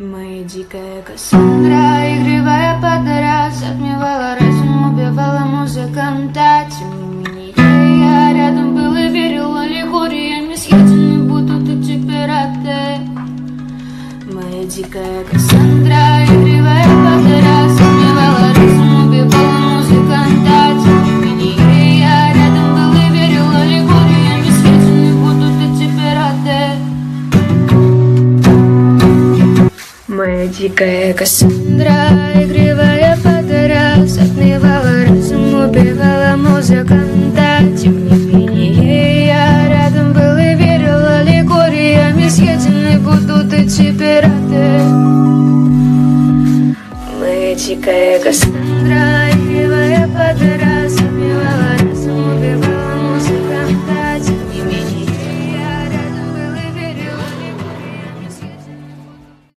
Моя дикая Кассандра, игривая под раз Отмевала разум, убивала музыканта. Тем не менее я рядом был и верил Аллегориями съедены будут эти пираты Моя дикая Кассандра, Моя дикая Кассандра, игривая под раз Отмевала разум, убивала музыканта. Тем не менее я рядом был и верил Аллегориями съедены будут эти пираты Моя дикая Кассандра,